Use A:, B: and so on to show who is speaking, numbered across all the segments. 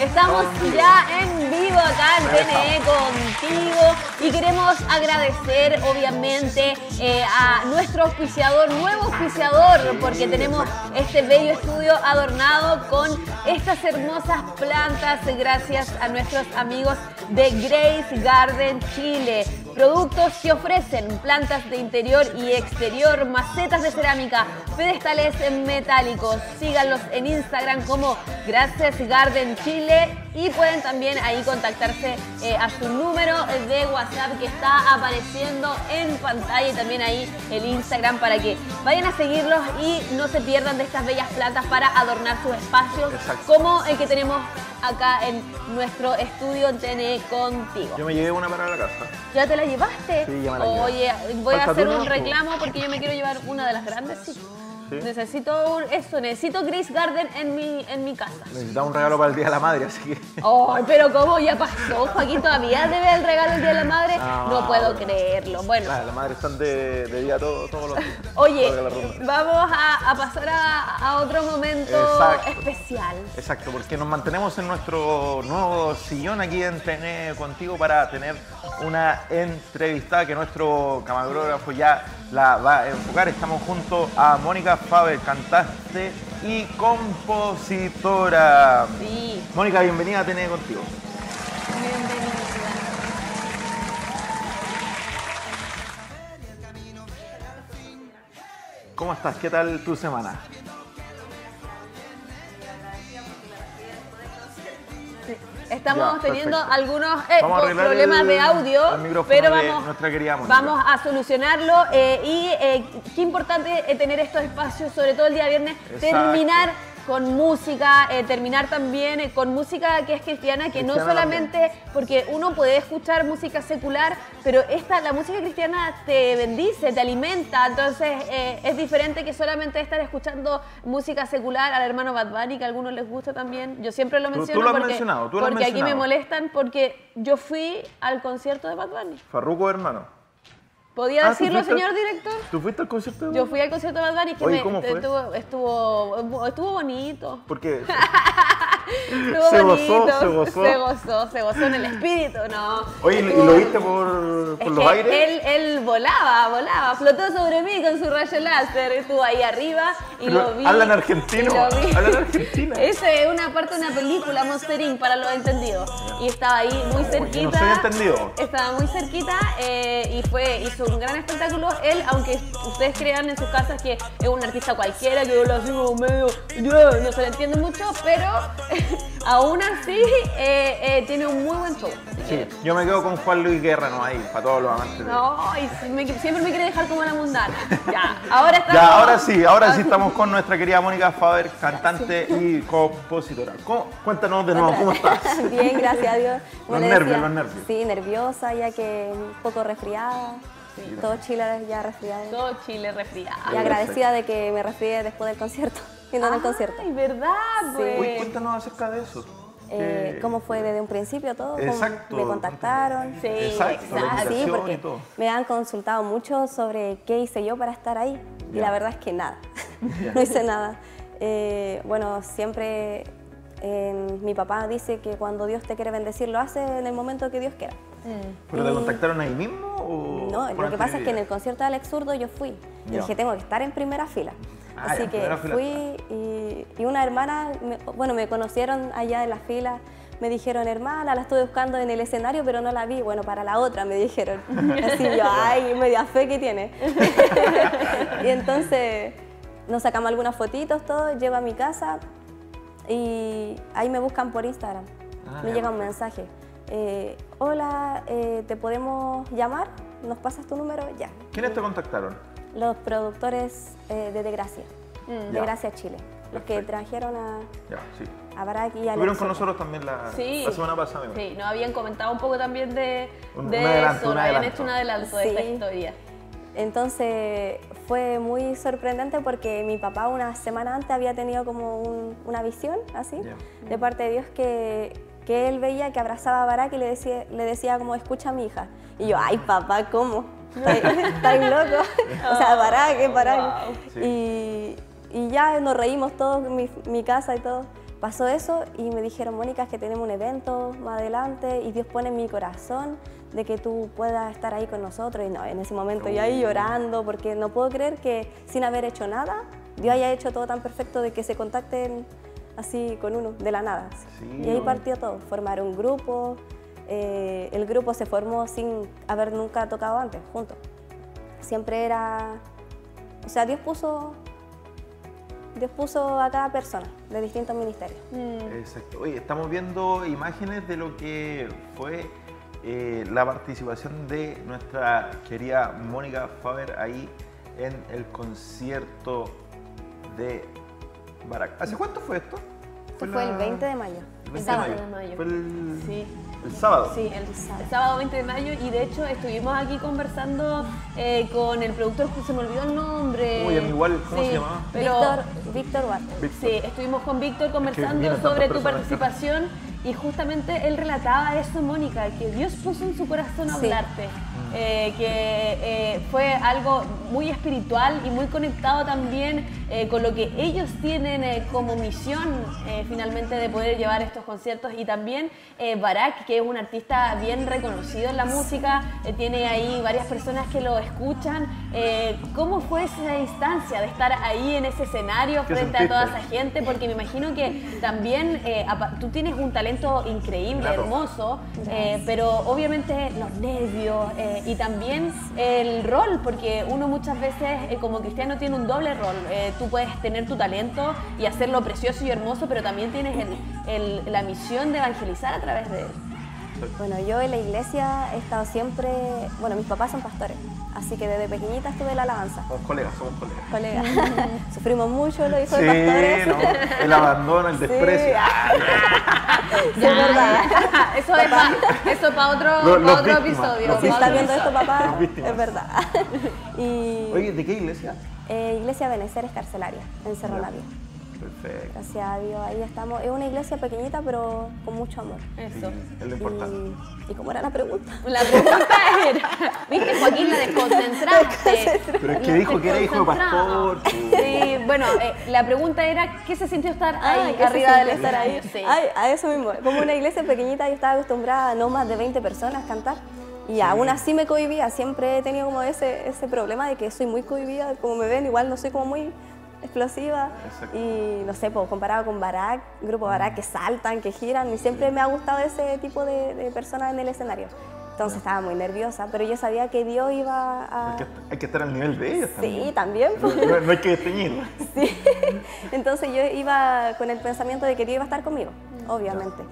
A: Estamos ya en vivo acá en TNE contigo y queremos agradecer obviamente eh, a nuestro auspiciador, nuevo auspiciador, porque tenemos este bello estudio adornado con estas hermosas plantas gracias a nuestros amigos de Grace Garden Chile. Productos que ofrecen plantas de interior y exterior, macetas de cerámica, pedestales metálicos. Síganlos en Instagram como Gracias Garden Chile y pueden también ahí contactarse eh, a su número de WhatsApp que está apareciendo en pantalla y también ahí el Instagram para que vayan a seguirlos y no se pierdan de estas bellas plantas para adornar sus espacios como el que tenemos acá en nuestro estudio en TNE contigo.
B: Yo me llevé una para la casa.
A: ¿Ya te la llevaste?
B: Sí, ya me la
A: Oye, voy a hacer un reclamo porque yo me quiero llevar una de las grandes. Sí.
B: Sí.
A: Necesito un- eso, necesito Grace Garden en mi, en mi casa.
B: Necesitaba un regalo para el Día de la Madre, así que...
A: Ay, pero ¿cómo ya pasó? Joaquín todavía debe el regalo el Día de la Madre.
B: Ah,
A: no puedo
B: bueno.
A: creerlo. Bueno,
B: Claro, las madres están de, de día todo- todos los días.
A: oye, vamos a, a pasar a, a otro momento
B: Exacto.
A: especial.
B: Exacto, porque nos mantenemos en nuestro nuevo sillón aquí en TN contigo para tener una entrevista que nuestro camarógrafo ya la va a enfocar. Estamos junto a Mónica Faber, cantante y compositora.
A: Sí,
B: Mónica, bienvenida a TN contigo.
A: bienvenida.
B: ¿Cómo estás? ¿Qué tal tu semana?
A: Estamos
B: Ya,
A: teniendo
B: perfecto.
A: algunos eh, problemas
B: el-
A: de audio, pero vamos, vamos a solucionarlo. eh, y eh, qué importante tener estos espacios, sobre todo el día viernes,
B: Exacto.
A: terminar con música, eh, terminar también eh, con música que es cristiana, que no solamente porque uno puede escuchar música secular, pero esta, la música cristiana te bendice, te alimenta, entonces eh, es diferente que solamente estar escuchando música secular al hermano Bad Bunny, que a algunos les gusta también. Yo siempre lo
B: Tú- tú
A: menciono
B: lo has
A: porque,
B: mencionado, tú lo has
A: porque aquí me
B: mencionado.
A: molestan porque yo fui al concierto de Bad Bunny.
B: Farruko, hermano.
A: ¿Podía
B: Ah, ¿tú
A: decirlo, señor director?
B: ¿Tú fuiste al concierto de
A: Yo fui al concierto de Bad Bunny que
B: Oye,
A: me-
B: ¿cómo fue?
A: Estuvo, estuvo, estuvo bonito.
B: Porque
A: Estuvo
B: Se
A: bonito.
B: gozó, se gozó.
A: Se gozó, se gozó en el espíritu, ¿no?
B: Oye, ¿y lo viste por, los aires?
A: Él, él volaba, volaba, flotó sobre mí con su rayo láser, estuvo ahí arriba y
B: Pero
A: lo vi.
B: hablan argentino, hablan argentina.
A: Esa es una parte de una película, Monster Inc., para los entendidos. Y estaba ahí muy cerquita.
B: yo no soy entendido.
A: Estaba muy cerquita eh, y fue, hizo un gran espectáculo. Él, aunque ustedes crean en sus casas que es un artista cualquiera, que habla así como medio, "Yeah", no se le entiende mucho, pero aún así eh, eh, tiene un muy buen show.
B: Sí, yo me quedo con Juan Luis Guerra, no ahí, para todos los amantes.
A: no, y me- siempre me quiere dejar como la mundana. Ya, ahora estamos.
B: Ya, ahora sí, ahora sí estamos con nuestra querida Mónica Faber, cantante y compositora. ¿Cómo- Cuéntanos de nuevo, ¿cómo estás?
C: Bien, gracias a Dios. Como
B: Los nervios, los nervios.
C: Sí, nerviosa, ya que un poco resfriada. Todo Chile ya resfriado.
A: Todo Chile resfriado.
C: Y agradecida de que me resfrié después del concierto, y en el concierto.
A: Ay, verdad, pues.
B: Uy, cuéntanos acerca de eso.
C: Eh, ¿Cómo fue desde un principio todo? ¿Cómo
B: Exacto.
C: Me contactaron.
A: Sí,
B: Exacto,
A: exacto.
C: Sí,
B: invitación y
C: porque
B: todo.
C: me han consultado mucho sobre qué hice yo para estar ahí. Y
B: Ya.
C: la verdad es que nada. no hice nada. Eh, bueno, siempre eh, mi papá dice que cuando Dios te quiere bendecir, lo hace en el momento que Dios quiera.
B: ¿Pero te
C: Y-
B: contactaron ahí mismo o
C: No, lo que pasa es que en el concierto de Alex Zurdo yo fui. Y
B: Ya.
C: dije, tengo que estar en primera fila.
B: Ah,
C: Así
B: ya,
C: que fui y, y una hermana, me- bueno, me conocieron allá en la fila. Me dijeron, hermana, la estuve buscando en el escenario, pero no la vi. Bueno, para la otra, me dijeron. Así yo, ay, media fe que tiene. y entonces nos sacamos algunas fotitos, todo, llevo a mi casa y ahí me buscan por Instagram.
B: Ah,
C: me llega un mensaje. eh, Hola, eh, ¿te podemos llamar? ¿Nos pasas tu número? Ya.
B: ¿Quiénes te contactaron?
C: Los productores eh, de De Gracia,
A: Mm.
C: De. Gracia Chile. Los que trajeron a,
B: Ya, sí.
C: a Barak y a
B: Estuvieron con nosotros también la,
A: Sí.
B: la semana pasada.
A: Sí, nos habían comentado un poco también de,
B: Un-
A: de
B: un adelanto,
A: eso, nos habían
B: adelanto.
A: hecho un adelanto de esta historia.
C: Entonces fue muy sorprendente porque mi papá una semana antes había tenido como un- una visión así de parte de Dios que, que él veía que abrazaba a Barak y le decía, le decía como escucha a mi hija. Y yo, ay papá, ¿cómo? ¿Estás loco? o sea, Barak, es Barak.
A: Wow.
B: Sí.
C: Y, y ya nos reímos todos, mi, mi casa y todo. pasó eso y me dijeron, Mónica, es que tenemos un evento más adelante y Dios pone en mi corazón de que tú puedas estar ahí con nosotros. Y no, en ese momento yo ahí llorando porque no puedo creer que sin haber hecho nada, Dios haya hecho todo tan perfecto de que se contacten así con uno, de la nada. y ahí partió todo, formar un grupo. Eh, el grupo se formó sin haber nunca tocado antes, juntos. Siempre era, o sea, Dios puso, Dios puso a cada persona de distintos ministerios.
B: Exacto. Oye, estamos viendo imágenes de lo que fue eh, la participación de nuestra querida Mónica Faber ahí en el concierto de Barack. ¿Hace cuánto fue esto?
C: Fue el
B: la-
C: 20 de mayo.
B: el 20
A: sábado
B: de
A: de
B: mayo.
A: mayo.
B: Fue el,
A: Sí.
B: El sábado.
A: Sí, el, el sábado 20 de mayo y de hecho estuvimos aquí conversando eh, con el productor, que se me olvidó el nombre.
B: Uy, a mí igual, ¿cómo
A: Sí,
B: se llamaba?
A: Pero,
C: Víctor, Víctor.
B: Víctor.
A: Sí, estuvimos con Víctor conversando sobre tu
B: acá.
A: participación y justamente él relataba eso, Mónica, que Dios puso en su corazón
C: Sí.
A: hablarte, eh, que eh, fue algo muy espiritual y muy conectado también eh, con lo que ellos tienen eh, como misión eh, finalmente de poder llevar estos conciertos y también eh, Barak, que es un artista bien reconocido en la música, eh, tiene ahí varias personas que lo escuchan. Eh, ¿Cómo fue esa instancia de estar ahí en ese escenario
B: ¿Qué
A: frente a toda esa gente? Porque me imagino que también eh, tú tienes un talento increíble,
B: Claro.
A: hermoso, eh, pero obviamente los nervios eh, y también el rol, porque uno muchas veces eh, como cristiano tiene un doble rol. Eh, tú puedes tener tu talento y hacerlo precioso y hermoso, pero también tienes el- el- la misión de evangelizar a través de él.
C: Bueno, yo en la iglesia he estado siempre, bueno, mis papás son pastores, así que desde pequeñita estuve en la alabanza.
B: Somos colegas, somos colegas.
C: Colegas, sufrimos mucho los hijos
B: Sí,
C: de pastores.
B: no, el abandono, el desprecio.
C: Sí, es verdad.
A: eso es pa- para otro,
B: Los-
A: pa' otro
B: víctimas,
A: episodio.
C: Si
A: pa'
C: está
A: otro
C: viendo esto, papá, es verdad. Y
B: Oye, ¿de qué iglesia?
C: Eh, iglesia Benecer Carcelaria, en Cerro. Navia.
B: Perfecto.
C: Gracias a Dios, ahí estamos. Es una iglesia pequeñita, pero con mucho amor.
A: Eso.
B: Sí, es lo importante.
C: Y, ¿y cómo era la pregunta?
A: La pregunta era, viste Joaquín, la desconcentraste.
B: Pero es que dijo que era hijo de pastor.
A: Sí, bueno, eh, la pregunta era, ¿qué se sintió estar ahí,
C: Ay, ¿qué se
A: arriba del
C: estar ahí?
A: Sí.
C: Ay, a eso mismo. Como una iglesia pequeñita, yo estaba acostumbrada a no más de 20 personas cantar. Y aún así me cohibía. Siempre he tenido como ese, ese problema de que soy muy cohibida. Como me ven, igual no soy como muy explosiva.
B: Exacto.
C: Y no sé, pues, comparado con Barak, grupo Barak que saltan, que giran. Y siempre me ha gustado ese tipo de, de personas en el escenario. Entonces estaba muy nerviosa, pero yo sabía que Dios iba a...
B: Hay que, hay que estar al nivel de ellos
C: Sí,
B: también.
C: también.
B: No, no hay que desteñir.
C: Sí. Entonces yo iba con el pensamiento de que Dios iba a estar conmigo, obviamente.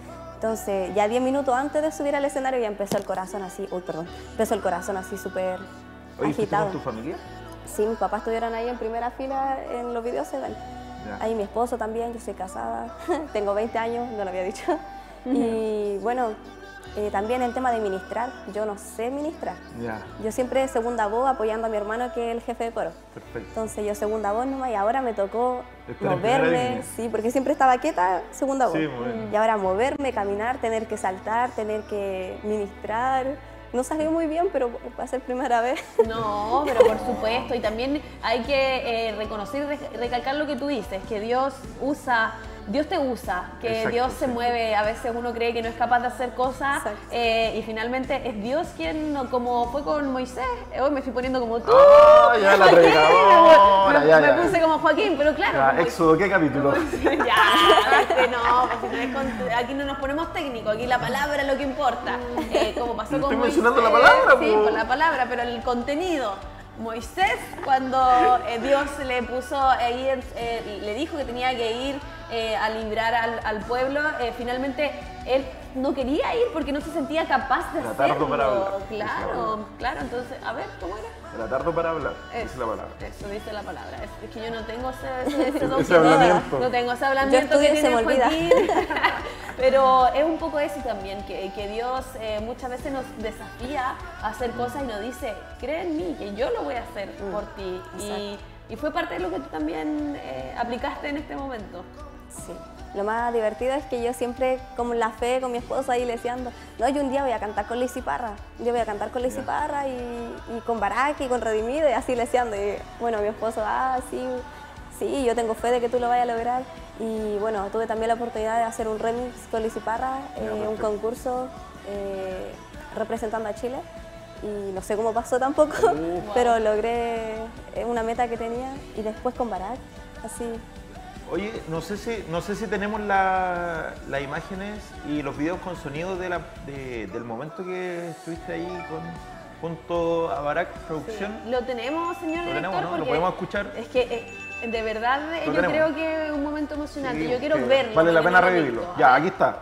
C: Entonces, ya 10 minutos antes de subir al escenario ya empezó el corazón así, uy, perdón, empezó el corazón así súper
B: Oye, ¿fuiste
C: agitado.
B: con tu familia?
C: Sí, mis papás estuvieron ahí en primera fila en los videos se ven.
B: Ya.
C: Ahí mi esposo también, yo soy casada, tengo 20 años, no lo había dicho. Y bueno, eh, también el tema de ministrar, yo no sé ministrar. Yo siempre segunda voz apoyando a mi hermano que es el jefe de coro.
B: perfecto.
C: Entonces yo segunda voz nomás y ahora me tocó
B: Estar
C: moverme, sí, porque siempre estaba quieta, segunda voz.
B: Sí, bien.
C: Y ahora moverme, caminar, tener que saltar, tener que ministrar. No salió muy bien, pero va a ser primera vez.
A: No, pero por supuesto. Y también hay que eh, reconocer recalcar lo que tú dices, que Dios usa, Dios te usa, que
B: Exacto,
A: Dios se
B: sí.
A: mueve. A veces uno cree que no es capaz de hacer cosas eh, y finalmente es Dios quien, como fue con Moisés, eh, hoy me estoy poniendo como tú.
B: Ah, ya la
A: me,
B: ya,
A: me
B: ya.
A: puse como Joaquín, pero claro.
B: Ya,
A: como-
B: Éxodo, ¿qué capítulo?
A: ya, este no, pues si no es con- aquí no nos ponemos técnicos, aquí la palabra es lo que importa. Eh, como pasó
B: Estoy
A: con
B: mencionando la
A: Moisés,
B: palabra,
A: Sí,
B: po.
A: con la palabra, pero el contenido. Moisés, cuando eh, Dios le puso ahí, eh, le dijo que tenía que ir eh, a librar al, al pueblo, eh, finalmente él no quería ir porque no se sentía capaz de
B: Era
A: hacerlo.
B: tardo para hablar.
A: Claro, claro, entonces, a ver, ¿cómo era?
B: Era tardo para hablar, dice
A: Eso,
B: la palabra.
A: Eso dice la palabra. Es, es que yo no tengo ese, ese, ese don
B: Ese
A: que tiene-
B: hablamiento.
A: No tengo ese hablamiento
C: Yo
A: que
C: y se
A: tiene
C: me.
A: Pero es un poco eso también, que, que Dios eh, muchas veces nos desafía a hacer cosas y nos dice, cree en mí, que yo lo voy a hacer por ti. Y, y fue parte de lo que tú también eh, aplicaste en este momento.
C: Sí. Lo más divertido es que yo siempre, como en la fe, con mi esposo ahí leseando, no, yo un día voy a cantar con Lizy Parra, yo voy a cantar con Lizy Parra y, y con Barak y con Redimido y así leseando. Y bueno, mi esposo, ah, sí, sí, yo tengo fe de que tú lo vayas a lograr. Y bueno, tuve también la oportunidad de hacer un remix con Liz Parra,
B: Ya,
C: un concurso eh, representando a Chile. Y no sé cómo pasó tampoco,
B: Uh.
C: pero logré eh, una meta que tenía. Y después con Barack, así.
B: Oye, no sé si, no sé si tenemos la- las imágenes y los videos con sonido de la- de- del momento que estuviste ahí con, junto a Barack Producción.
A: Lo tenemos, señor
B: Lo
A: director,
B: tenemos, ¿no? Lo podemos escuchar.
A: Es que eh, de verdad
B: Lo
A: yo
B: tenemos.
A: creo que es un momento emocionante.
B: Sí,
A: yo quiero verlo.
B: Vale la pena revivirlo. Ya, aquí está.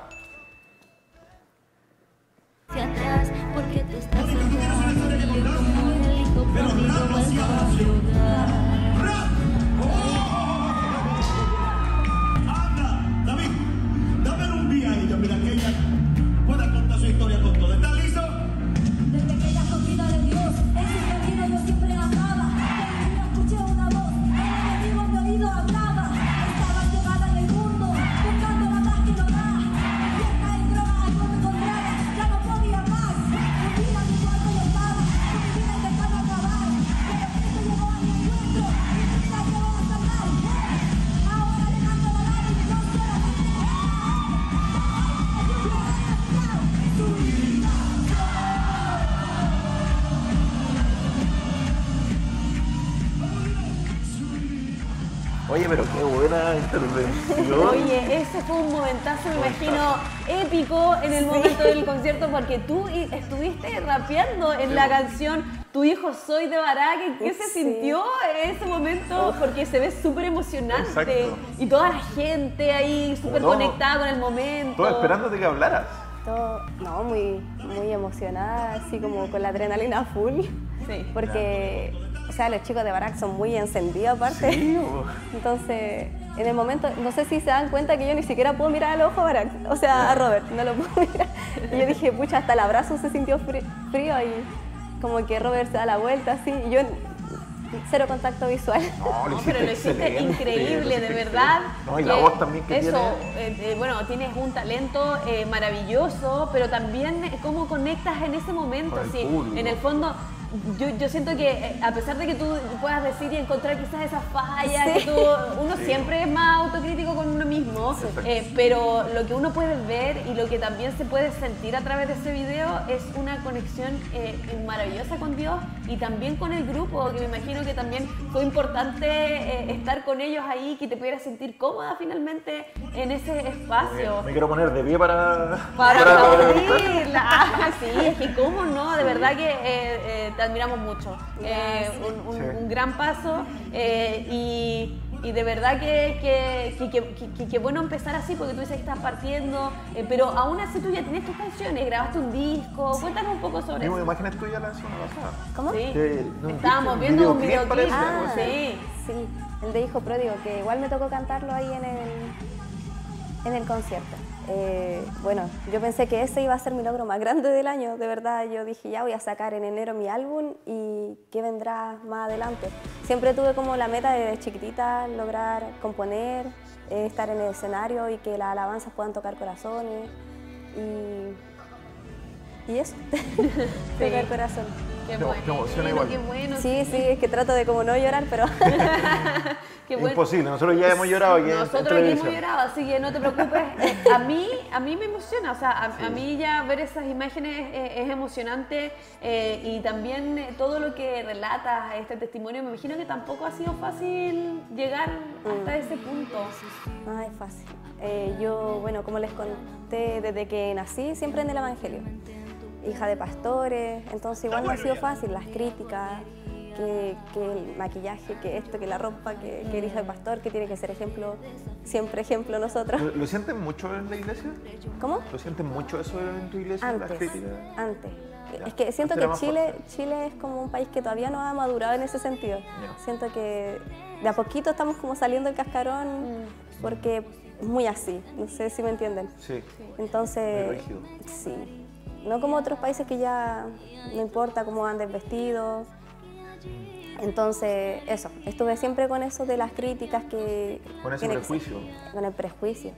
D: Pero
B: qué buena intervención.
A: Oye, ese fue un momentazo, me imagino, épico en el momento del concierto porque tú estuviste rapeando en la canción Tu hijo soy de Barack. ¿Qué se
C: Sí.
A: sintió en ese momento? Porque se ve súper emocionante
B: Exacto.
A: y toda la gente ahí súper conectada con el momento.
B: Todo esperándote que hablaras.
C: Todo, no, muy, muy emocionada, así como con la adrenalina full.
A: Sí.
C: Porque, o sea, los chicos de Barack son muy encendidos aparte.
B: Sí.
C: Entonces, en el momento, no sé si se dan cuenta que yo ni siquiera puedo mirar al ojo a Barack, o sea, a Robert, no lo puedo mirar. Y yo dije, pucha, hasta el abrazo se sintió frío y como que Robert se da la vuelta así, y yo cero contacto visual.
B: No, lo
A: No, pero lo hiciste increíble,
B: lo
A: de verdad.
B: No, y la voz también que
A: eso,
B: tiene.
A: eh, eh, bueno, tienes un talento eh, maravilloso, pero también eh, cómo conectas en ese momento.
B: El
A: sí. En el fondo, yo, yo siento que eh, a pesar de que tú puedas decir y encontrar quizás esas fallas,
C: Sí.
A: que tú, uno siempre es más autocrítico con uno mismo, eh, pero lo que uno puede ver y lo que también se puede sentir a través de ese video es una conexión eh, maravillosa con Dios y también con el grupo, que me imagino que también fue importante eh, estar con ellos ahí, que te pudieras sentir cómoda finalmente en ese espacio.
B: Me quiero poner de pie para.
A: Para
B: para-.
A: Ah, sí, es que cómo no, de verdad que eh, eh, te admiramos mucho. Eh, un, un-
B: Sí.
A: un gran paso eh, y, y de verdad que, que, que, que- que- que- que bueno empezar así porque tú dices que estás partiendo, eh, pero aún así tú ya tienes tus canciones, grabaste un disco, cuéntanos un poco sobre
B: Vimos
A: eso.
B: imágenes tuyas la semana pasada.
C: ¿Cómo?
A: Sí.
B: Que, no,
A: Estábamos
B: un
A: viendo un
B: videoclip, parece,
A: Ah, sí.
C: Sí, el de Hijo Pródigo, que igual me tocó cantarlo ahí en el, en el concierto. Eh, bueno, yo pensé que ese iba a ser mi logro más grande del año, de verdad. Yo dije, ya voy a sacar en enero mi álbum y qué vendrá más adelante. Siempre tuve como la meta de chiquitita lograr componer, eh, estar en el escenario y que las alabanzas puedan tocar corazones. Y, y eso, tocar corazón.
A: Qué bueno,
B: emociona igual.
A: qué bueno.
C: Sí, sí, es que trato de como no llorar, pero
A: qué bueno.
B: Imposible, nosotros ya hemos llorado aquí
A: Nosotros aquí hemos llorado, así que no te preocupes. Eh, A mí, a mí me emociona, o sea, a, a mí ya ver esas imágenes es emocionante eh, y también todo lo que relatas, este testimonio, me imagino que tampoco ha sido fácil llegar hasta ese punto.
C: No es fácil. Eh, yo, bueno, como les conté, desde que nací siempre en el Evangelio. Hija de pastores, entonces igual no ha sido fácil. Las críticas, que, que el maquillaje, que esto, que la ropa, que, que el hijo de pastor, que tiene que ser ejemplo, siempre ejemplo nosotros.
B: ¿Lo, lo sienten mucho en la iglesia?
C: ¿Cómo?
B: ¿Lo sienten mucho eso en tu iglesia? las
C: Antes,
B: críticas?
C: antes.
B: Ya,
C: Es que siento
B: antes
C: que Chile,
B: fuerte.
C: Chile es como un país que todavía no ha madurado en ese sentido. Siento que de a poquito estamos como saliendo del cascarón porque es muy así, no sé si me entienden.
B: Sí.
C: Entonces,
B: Muy rígido.
C: sí. No como otros países que ya no importa cómo andes vestido. Entonces, eso, estuve siempre con eso de las críticas que...
B: Con ese
C: que
B: prejuicio.
C: con el prejuicio.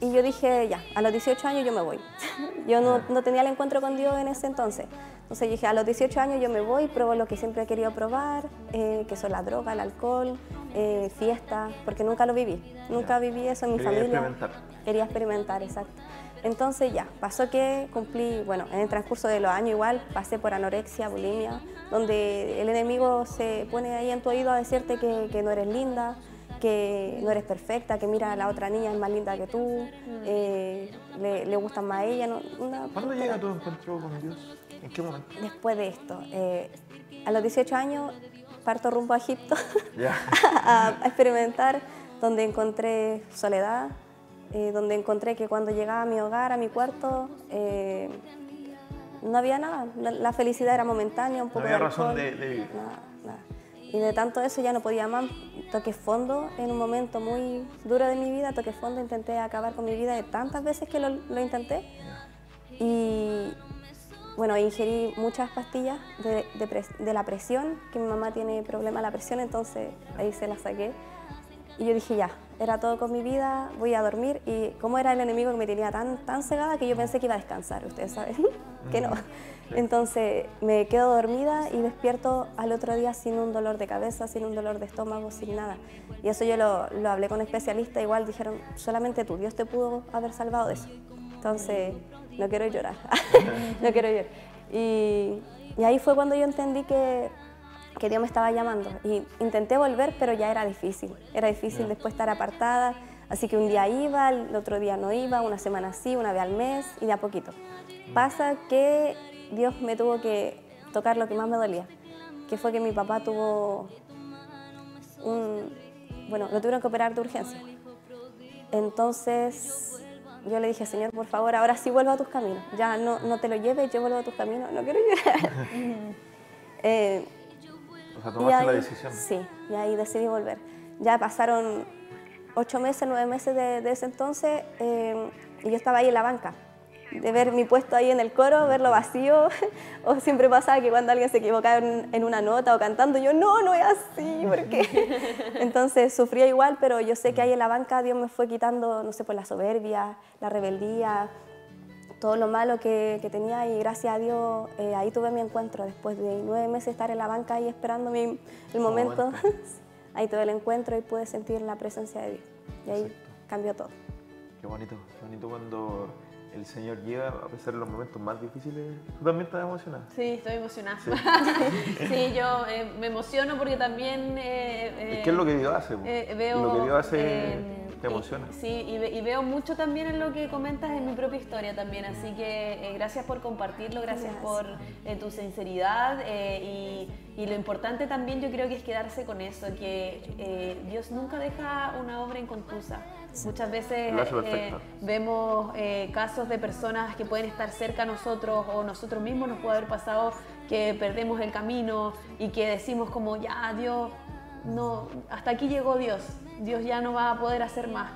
C: Y yo dije, ya, a los 18 años yo me voy. yo no, no tenía el encuentro con Dios en ese entonces. Entonces dije, a los 18 años yo me voy, pruebo lo que siempre he querido probar, eh, que son la droga, el alcohol, eh, fiesta, porque nunca lo viví. Nunca viví eso en mi
B: Quería
C: familia.
B: experimentar.
C: Quería experimentar, exacto. Entonces ya, pasó que cumplí, bueno, en el transcurso de los años igual, pasé por anorexia, bulimia, donde el enemigo se pone ahí en tu oído a decirte que, que no eres linda, que no eres perfecta, que mira a la otra niña es más linda que tú, eh, le, le gustan más a ella. no- una
B: ¿Cuándo
C: tontera.
B: llega tu encuentro con Dios? ¿En qué momento?
C: Después de esto, eh, a los 18 años parto rumbo a Egipto a experimentar, donde encontré soledad, eh, donde encontré que cuando llegaba a mi hogar, a mi cuarto, eh, no había nada. La, la felicidad era momentánea, un
B: No
C: poco
B: había
C: de
B: razón de, de vivir.
C: nada, nada. Y de tanto eso ya no podía más. Toqué fondo en un momento muy duro de mi vida, toqué fondo, intenté acabar con mi vida de tantas veces que lo, lo intenté. Y bueno, ingerí muchas pastillas de, de de la presión, que mi mamá tiene problema la presión, entonces ahí se las saqué. Y yo dije, ya, era todo con mi vida, voy a dormir. Y como era el enemigo que me tenía tan, tan cegada que yo pensé que iba a descansar, ustedes saben que no. Entonces me quedo dormida y despierto al otro día sin un dolor de cabeza, sin un dolor de estómago, sin nada. Y eso yo lo, lo hablé con especialistas, igual dijeron, solamente tú, Dios te pudo haber salvado de eso. Entonces, no quiero llorar, no quiero llorar. Y, y ahí fue cuando yo entendí que, que Dios me estaba llamando. Y intenté volver, pero ya era difícil. Era difícil después estar apartada. Así que un día iba, el otro día no iba, una semana sí, una vez al mes y de a poquito. Pasa que Dios me tuvo que tocar lo que más me dolía, que fue que mi papá tuvo un... Bueno, lo tuvieron que operar de urgencia. Entonces yo le dije, Señor, por favor, ahora sí vuelvo a tus caminos. Ya no, no te lo lleves, yo vuelvo a tus caminos. No quiero llorar. Eh,
B: sea, tomaste
C: ahí,
B: la decisión.
C: Sí, y ahí decidí volver. Ya pasaron ocho meses, nueve meses de, de ese entonces eh, y yo estaba ahí en la banca. De ver mi puesto ahí en el coro, verlo vacío. o siempre pasaba que cuando alguien se equivocaba en, en una nota o cantando, yo no, no es así, ¿por qué? Entonces sufría igual, pero yo sé que ahí en la banca Dios me fue quitando, no sé, por la soberbia, la rebeldía, todo lo malo que, que tenía y gracias a Dios eh, ahí tuve mi encuentro después de nueve meses estar en la banca ahí esperando mi- el momento. ahí tuve el encuentro y pude sentir la presencia de Dios y ahí cambió todo.
B: Qué bonito, qué bonito cuando el Señor llega a pesar de los momentos más difíciles. ¿Tú también estás emocionada?
A: Sí, estoy emocionada. Sí, yo eh, me emociono porque también... eh, eh,
B: Es que es lo que Dios hace.
A: eh, veo,
B: lo que Dios hace te
A: y-
B: emociona.
A: sí, y, ve- y veo mucho también en lo que comentas en mi propia historia también, así que eh, gracias por compartirlo, gracias,
C: Gracias.
A: por eh, tu sinceridad eh, y, y lo importante también yo creo que es quedarse con eso, que eh, Dios nunca deja una obra inconclusa. Muchas veces eh, vemos eh, casos de personas que pueden estar cerca a nosotros o nosotros mismos nos puede haber pasado que perdemos el camino y que decimos como ya Dios no hasta aquí llegó Dios. Dios ya no va a poder hacer más.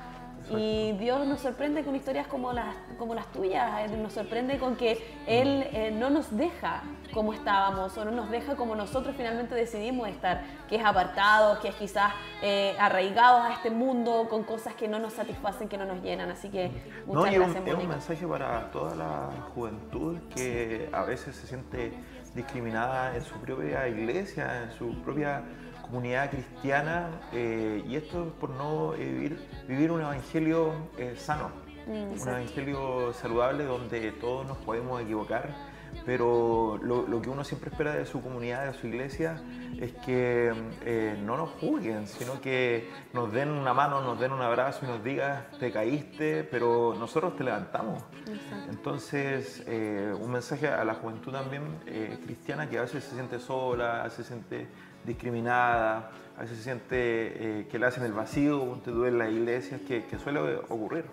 A: Y Dios nos sorprende con historias como las como las tuyas. Eh, nos sorprende con que él eh, no nos deja como estábamos o no nos deja como nosotros finalmente decidimos estar que es apartados que es quizás eh, arraigados a este mundo con cosas que no nos satisfacen que no nos llenan. Así que muchas
B: No, y es un,
A: gracias
B: es un mensaje para toda la juventud que a veces se siente discriminada en su propia iglesia, en su propia comunidad cristiana, eh, y esto es por no eh, vivir, vivir un evangelio eh, sano, un evangelio saludable donde todos nos podemos equivocar, pero lo, lo que uno siempre espera de su comunidad, de su iglesia, es que eh, no nos juzguen, sino que nos den una mano, nos den un abrazo y nos digan, te caíste, pero nosotros te levantamos. Entonces, eh, un mensaje a la juventud también eh, cristiana que a veces se siente sola, a veces se siente discriminada, a veces se siente eh, que le hacen el vacío, tú en las iglesias, que, que suele ocurrir.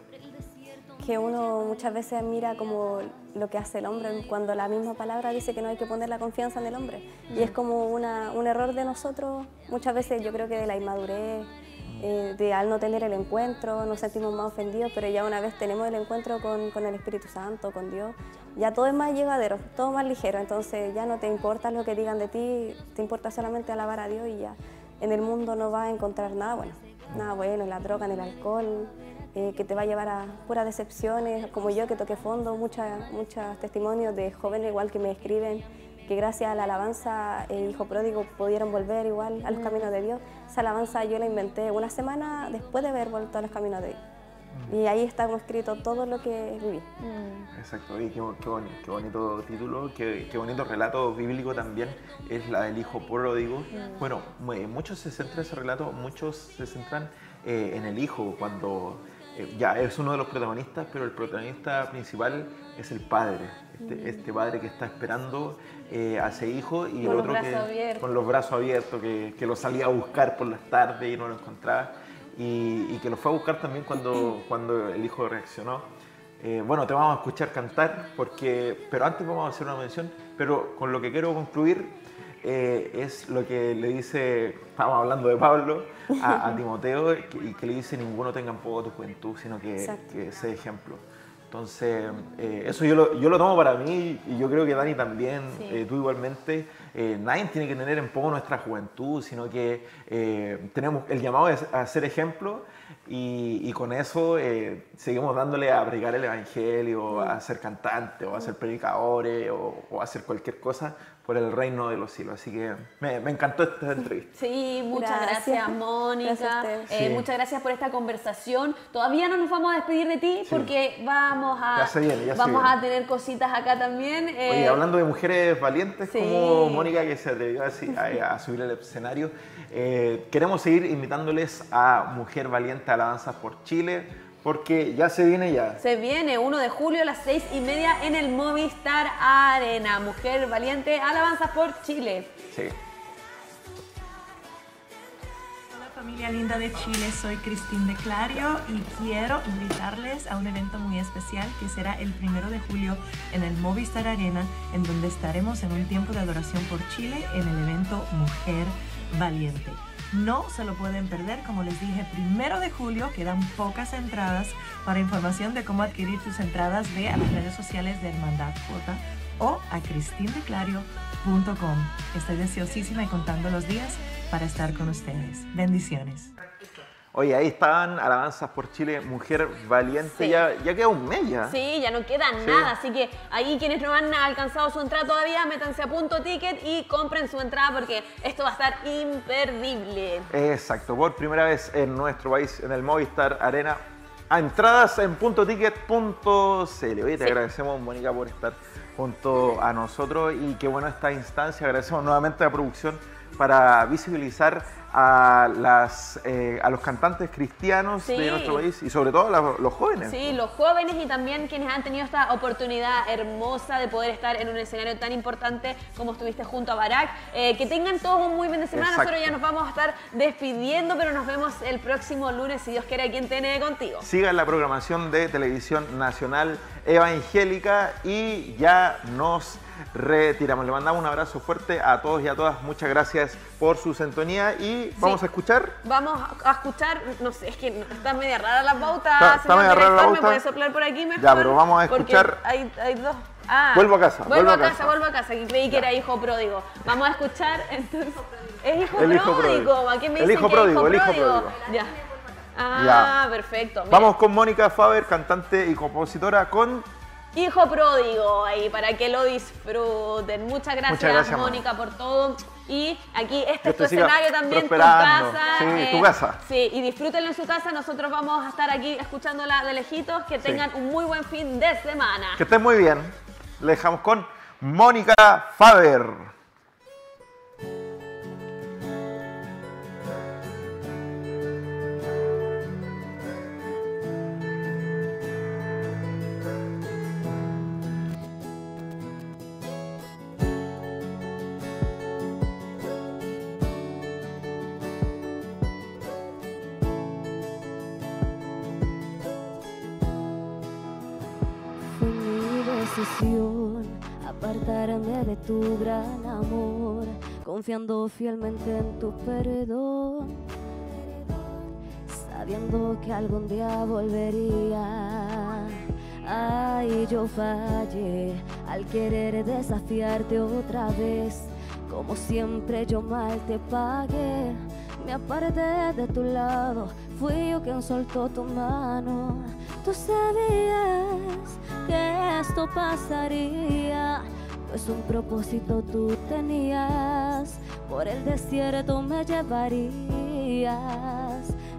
C: que uno muchas veces mira como lo que hace el hombre cuando la misma palabra dice que no hay que poner la confianza en el hombre. Y es como una- un error de nosotros, muchas veces yo creo que de la inmadurez, eh, de al no tener el encuentro, nos sentimos más ofendidos, pero ya una vez tenemos el encuentro con, con el Espíritu Santo, con Dios, ya todo es más llevadero, todo más ligero, entonces ya no te importa lo que digan de ti, te importa solamente alabar a Dios y ya. En el mundo no vas a encontrar nada bueno, nada bueno, en la droga, en el alcohol, eh, que te va a llevar a puras decepciones, como yo que toqué fondo, muchas muchos testimonios de jóvenes igual que me escriben que gracias a la alabanza el hijo pródigo pudieron volver igual a los caminos de Dios. Esa alabanza yo la inventé una semana después de haber vuelto a los caminos de Dios. Y ahí está como escrito todo lo que viví.
B: Exacto, y qué, qué boni- qué bonito título, qué, qué bonito relato bíblico también es la del hijo pródigo. Bueno, mu- muchos se centran ese relato, muchos se centran eh, en el hijo cuando eh, ya es uno de los protagonistas, pero el protagonista principal es el padre, este, este padre que está esperando eh, a ese hijo y
A: Con
B: el otro que con los brazos abiertos, que, que lo salía a buscar por las tardes y no lo encontraba. Y, y que lo fue a buscar también cuando, cuando el hijo reaccionó. Eh, bueno, te vamos a escuchar cantar, porque, pero antes vamos a hacer una mención, pero con lo que quiero concluir eh, es lo que le dice, estamos hablando de Pablo, a, a Timoteo, y que le dice, ninguno tenga en poco tu juventud, sino que, que sea ejemplo. Entonces, eh, eso yo lo, yo lo tomo para mí y yo creo que Dani también,
A: Sí.
B: eh, tú igualmente. Eh, nadie tiene que tener en poco nuestra juventud, sino que eh, tenemos el llamado a ser ejemplo y, y con eso eh, seguimos dándole a predicar el evangelio, a ser cantantes o a ser predicadores o, o a hacer cualquier cosa por el reino de los cielos. Así que me, me encantó esta entrevista.
A: Sí, muchas gracias,
C: Gracias.
A: Mónica.
C: Gracias.
A: Eh,
B: Sí.
A: Muchas gracias por esta conversación. Todavía no nos vamos a despedir de ti
B: Sí.
A: porque vamos a
B: Ya se viene, ya se
A: vamos
B: viene.
A: a tener cositas acá también. eh,
B: Oye, hablando de mujeres valientes
A: sí.
B: como Mónica que se atrevió así a, a subir al escenario, eh, queremos seguir invitándoles a Mujer Valiente Alabanzas por Chile, porque ya se viene ya.
A: Se viene 1 de julio a las 6 y media en el Movistar Arena. Mujer Valiente, alabanzas por Chile.
B: Sí.
E: Hola familia linda de Chile, soy Cristín de Clario y quiero invitarles a un evento muy especial que será el primero de julio en el Movistar Arena, en donde estaremos en un tiempo de adoración por Chile en el evento Mujer Valiente. No se lo pueden perder, como les dije, primero de julio quedan pocas entradas. Para información de cómo adquirir tus entradas, ve a las redes sociales de Hermandad J o a cristindeclario.com. Estoy deseosísima y contando los días para estar con ustedes. Bendiciones.
B: Oye, ahí estaban Alabanzas por Chile, Mujer Valiente,
A: Sí.
B: ya, ya queda un mes ya.
A: Sí, ya no queda nada, así que ahí quienes no han alcanzado su entrada todavía, métanse a punto ticket y compren su entrada porque esto va a estar imperdible.
B: Exacto, por primera vez en nuestro país, en el Movistar Arena. A entradas en puntoticket.cl. Oye, te
A: Sí.
B: agradecemos, Mónica, por estar junto a nosotros y qué buena esta instancia. Agradecemos nuevamente a la producción para visibilizar a, las, eh, a los cantantes cristianos
A: Sí.
B: de nuestro país y sobre todo a los, los jóvenes.
A: Sí, los jóvenes y también quienes han tenido esta oportunidad hermosa de poder estar en un escenario tan importante como estuviste junto a Barack. Eh, que tengan todos un muy buen de semana.
B: Exacto.
A: Nosotros ya nos vamos a estar despidiendo, pero nos vemos el próximo lunes, si Dios quiere, aquí en TN contigo.
B: Sigan la programación de Televisión Nacional Evangélica y ya nos retiramos. Le mandamos un abrazo fuerte a todos y a todas. Muchas gracias por su sintonía y vamos a escuchar.
A: Vamos a escuchar, no sé, es que está media rara la pauta.
B: Está- está media rara la
A: director, ¿Me
B: pauta.
A: puede soplar por aquí mejor?
B: Ya, pero vamos a escuchar-
A: Hay, hay dos. Ah,
B: Vuelvo a casa,
A: Vuelvo, a casa,
B: casa.
A: vuelvo a casa, que creí que era hijo pródigo. Vamos a escuchar, entonces. Es hijo
B: El hijo
A: pródigo.
B: pródigo.
A: ¿A qué me
B: El
A: dicen
B: hijo
A: que
B: pródigo, el hijo
A: pródigo?
B: pródigo.
A: Ya. Ah,
B: Ya.
A: perfecto. Mira,
B: Vamos con Mónica Faber, cantante y compositora con...
A: Hijo pródigo ahí para que lo disfruten. Muchas gracias,
B: Muchas gracias,
A: Mónica, por todo. Y aquí este es tu escenario también, tu casa. eh,
B: Sí, tu casa.
A: Sí, y disfrútenlo en su casa. Nosotros vamos a estar aquí escuchándola de lejitos. Que tengan un muy buen fin de semana.
B: Que estén muy bien. Le dejamos con Mónica Faber.
C: Apartarme de tu gran amor, confiando fielmente en tu perdón, sabiendo que algún día volvería. Ay, yo fallé al querer desafiarte otra vez. Como siempre yo mal te pagué. Me aparté de tu lado, fui yo quien soltó tu mano. Tú sabías que esto pasaría,
F: Pues un propósito tú tenías, por el desierto me llevarías.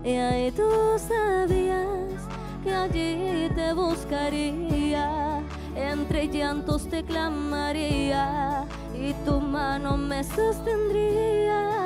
F: Y ahí tú sabías que allí te buscaría, entre llantos te clamaría y tu mano me sostendría.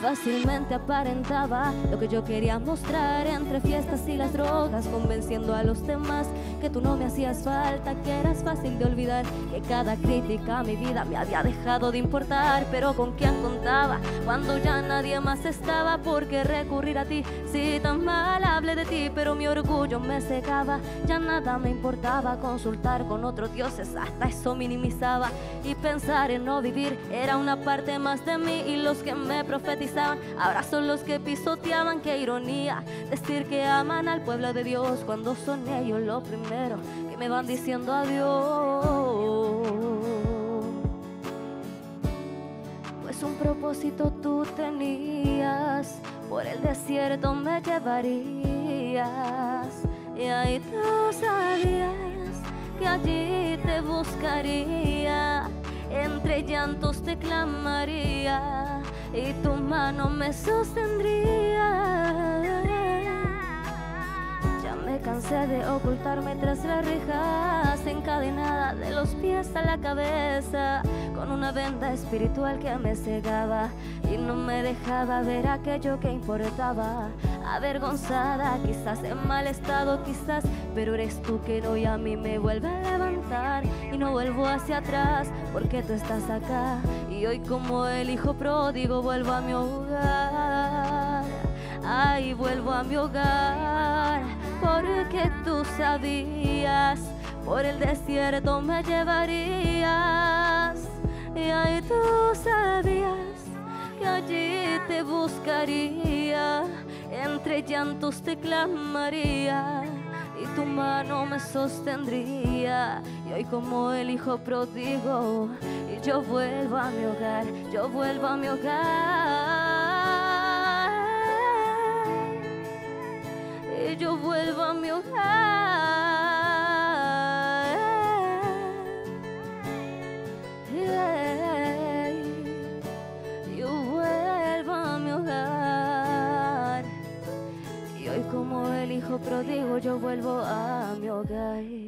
F: Fácilmente aparentaba lo que yo quería mostrar entre fiestas y las drogas, convenciendo a los demás que tú no me hacías falta, que eras fácil de olvidar, que cada crítica a mi vida me había dejado de importar, pero con quién contaba cuando ya nadie más estaba, por qué recurrir a ti, si tan mal hablé de ti, pero mi orgullo me secaba, ya nada me importaba. Consultar con otros dioses, hasta eso minimizaba. Y pensar en no vivir era una parte más de mí y los que me profetizaban ahora son los que pisoteaban, qué ironía decir que aman al pueblo de Dios cuando son ellos lo primero que me van diciendo adiós. Pues un propósito tú tenías, por el desierto me llevarías. Y ahí tú sabías que allí te buscaría, entre llantos te clamaría y tu mano me sostendría. Ya me cansé de ocultarme tras las rejas, encadenada de los pies a la cabeza, con una venda espiritual que me cegaba y no me dejaba ver aquello que importaba. Avergonzada, quizás en mal estado, quizás, pero eres tú que hoy a mí me vuelve a levantar y no vuelvo hacia atrás porque tú estás acá y hoy como el hijo pródigo vuelvo a mi hogar. Ay, vuelvo a mi hogar porque tú sabías por el desierto me llevarías y ahí tú sabías que allí te buscaría, entre llantos te clamaría y tu mano me sostendría. Y hoy como el hijo pródigo, yo vuelvo a mi hogar, yo vuelvo a mi hogar. Y yo vuelvo a mi hogar. Yeah. Yo vuelvo a mi hogar. Y hoy como el hijo pródigo yo vuelvo a mi hogar.